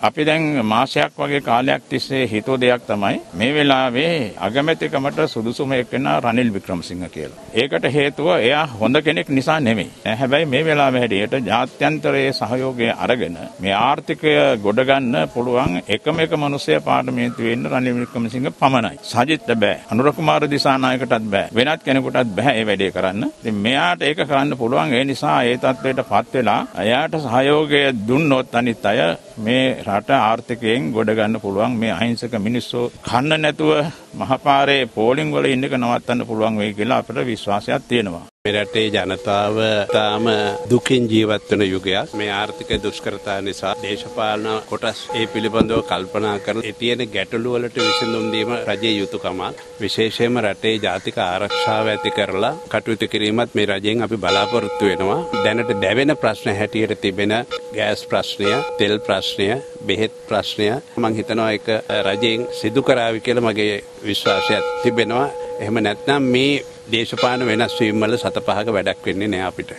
අපි දැන් මාසයක් වගේ කාලයක් තිස්සේ හිතෝ දෙයක් තමයි මේ වෙලාවේ අගමැතිකමට සුදුසුම එක්කෙනා රනිල් වික්‍රමසිංහ කියලා. ඒකට හේතුව එයා හොඳ කෙනෙක් නිසා නෙමෙයි. හැබැයි මේ වෙලාවේ හැටියට ජාත්‍යන්තරයේ සහයෝගය අරගෙන මේ ආර්ථිකය ගොඩ ගන්න පුළුවන් එකම එක මිනිසයා පාර්ලිමේන්තුවේ ඉන්න රනිල් වික්‍රමසිංහ පමණයි. සජිත්ට බෑ. අනුර කුමාර දිසානායකටත් බෑ. වෙනත් කෙනෙකුටත් බෑ මේ වැඩේ කරන්න. ඉතින් මෙයාට ඒක කරන්න පුළුවන්. ඒ නිසා ඒ තත්ත්වයට පත් වෙලා එයාට සහයෝගය දුන්නොත් අනිත් අය මේ රට ආර්ථිකයෙන් ගොඩ ගන්න පුළුවන් මේ අහිංසක මිනිස්සු කන්න නැතුව මහපාරේ පෝලිං වල ඉන්න එක නවත්තන්න පුළුවන් වෙයි කියලා අපිට විශ්වාසයක් තියෙනවා. මෙරටේ ජනතාව තාම දුකින් ජීවත් වන යුගයක්. මේ ආර්ථික දුෂ්කරතා නිසා දේශපාලන කොටස් ඒ පිළිබඳව කල්පනා කරලා ඒ තියෙන ගැටලු වලට විසඳුම් දීම රජයේ යුතුයකමක් විශේෂයෙන්ම රටේ ජාතික ආරක්ෂාව ඇති කරලා කටයුතු කිරීමත් මේ රජයෙන් අපි බලාපොරොත්තු වෙනවා. දැනට දැවෙන ප්‍රශ්න හැටියට තිබෙන ගෑස් ප්‍රශ්නය තෙල් ප්‍රශ්නය බෙහෙත් ප්‍රශ්නය මං හිතනවා ඒක රජයෙන් සිදු කරાવી කියලා මගේ විශ්වාසයක් තිබෙනවා. එහෙම නැත්නම් මේ දේශපාලන වෙනස් වීම් වල සත පහක වැඩක් වෙන්නේ නෑ අපිට.